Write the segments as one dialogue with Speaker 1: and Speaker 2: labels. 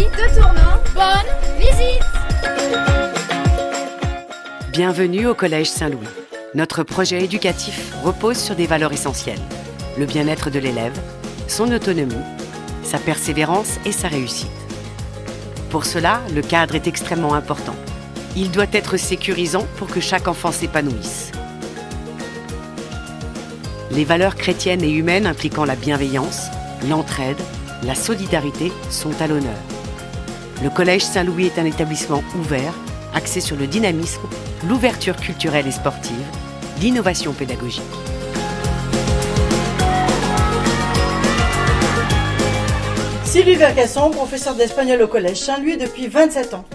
Speaker 1: De Bonne visite Bienvenue au Collège Saint-Louis. Notre projet éducatif repose sur des valeurs essentielles. Le bien-être de l'élève, son autonomie, sa persévérance et sa réussite. Pour cela, le cadre est extrêmement important. Il doit être sécurisant pour que chaque enfant s'épanouisse. Les valeurs chrétiennes et humaines impliquant la bienveillance, l'entraide, la solidarité sont à l'honneur. Le Collège Saint-Louis est un établissement ouvert, axé sur le dynamisme, l'ouverture culturelle et sportive, l'innovation pédagogique.
Speaker 2: Sylvie Vergasson, professeure d'espagnol au Collège Saint-Louis depuis 27 ans.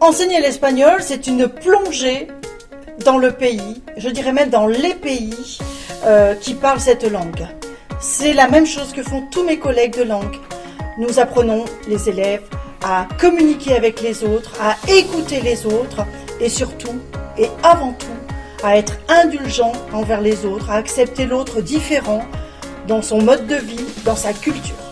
Speaker 2: Enseigner l'espagnol, c'est une plongée dans le pays, je dirais même dans les pays euh, qui parlent cette langue. C'est la même chose que font tous mes collègues de langue. Nous apprenons les élèves à communiquer avec les autres, à écouter les autres et surtout et avant tout à être indulgent envers les autres, à accepter l'autre différent dans son mode de vie, dans sa culture.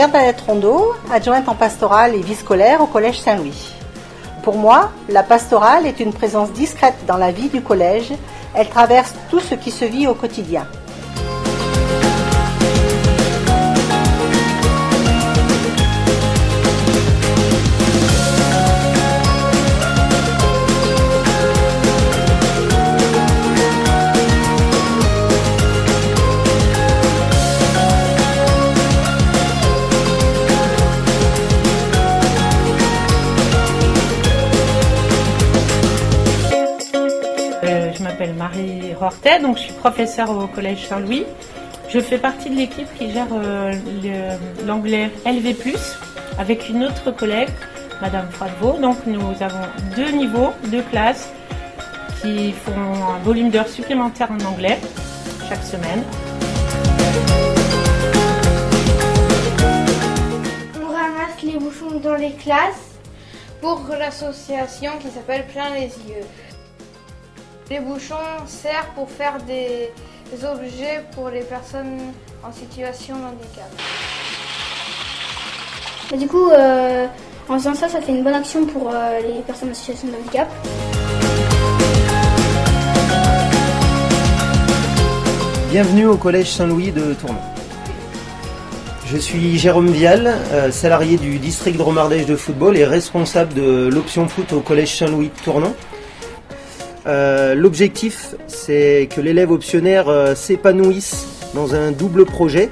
Speaker 3: Bernadette Rondeau, adjointe en pastorale et vie scolaire au Collège Saint-Louis. Pour moi, la pastorale est une présence discrète dans la vie du collège. Elle traverse tout ce qui se vit au quotidien.
Speaker 4: M'appelle Marie Rortet, donc je suis professeure au Collège Saint-Louis. Je fais partie de l'équipe qui gère euh, l'anglais LV+, avec une autre collègue, Madame Fradevaux. Donc nous avons deux niveaux, deux classes qui font un volume d'heures supplémentaires en anglais chaque semaine.
Speaker 5: On ramasse les bouchons dans les classes pour l'association qui s'appelle Plein les yeux. Les bouchons servent pour faire des, objets pour les personnes en situation de handicap.
Speaker 6: Bah, du coup, euh, en faisant ça, ça fait une bonne action pour euh, les personnes en situation de handicap.
Speaker 7: Bienvenue au Collège Saint-Louis de Tournon. Je suis Jérôme Vial, euh, salarié du district de Romardèche de football et responsable de l'option foot au Collège Saint-Louis de Tournon. Euh, L'objectif, c'est que l'élève optionnaire euh, s'épanouisse dans un double projet,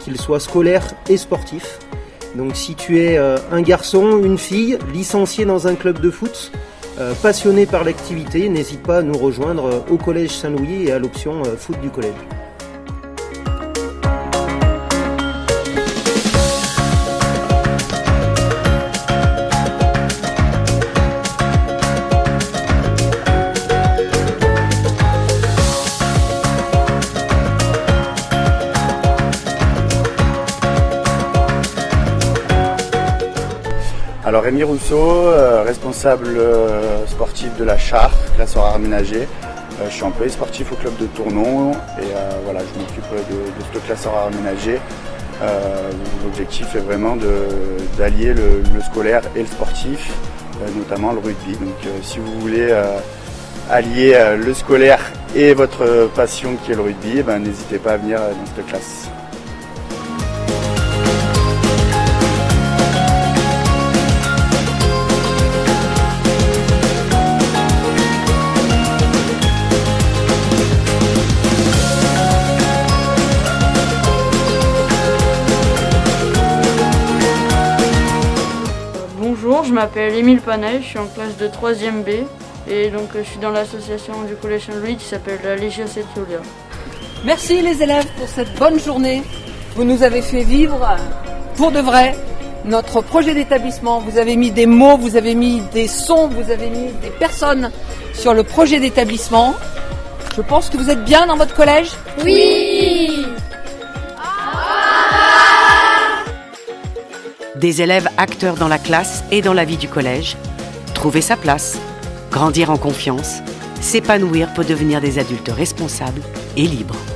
Speaker 7: qu'il soit scolaire et sportif. Donc si tu es euh, un garçon, une fille, licencié dans un club de foot, passionné par l'activité, n'hésite pas à nous rejoindre au Collège Saint-Louis et à l'option foot du collège.
Speaker 8: Rémi Rousseau, euh, responsable euh, sportif de la Char, classe horaire aménagée. Euh, je suis employé sportif au club de Tournon et voilà, je m'occupe de, cette classe horaire L'objectif est vraiment d'allier le, scolaire et le sportif, notamment le rugby. Donc si vous voulez allier le scolaire et votre passion qui est le rugby, eh ben, n'hésitez pas à venir dans cette classe.
Speaker 9: Je m'appelle Émile Panay, je suis en classe de 3e B et donc euh, je suis dans l'association du Collège Saint-Louis qui s'appelle la Légia Setiolia.
Speaker 10: Merci les élèves pour cette bonne journée. Vous nous avez fait vivre pour de vrai notre projet d'établissement. Vous avez mis des mots, vous avez mis des sons, vous avez mis des personnes sur le projet d'établissement. Je pense que vous êtes bien dans votre collège?
Speaker 6: Oui
Speaker 1: Des élèves acteurs dans la classe et dans la vie du collège. Trouver sa place, grandir en confiance, s'épanouir pour devenir des adultes responsables et libres.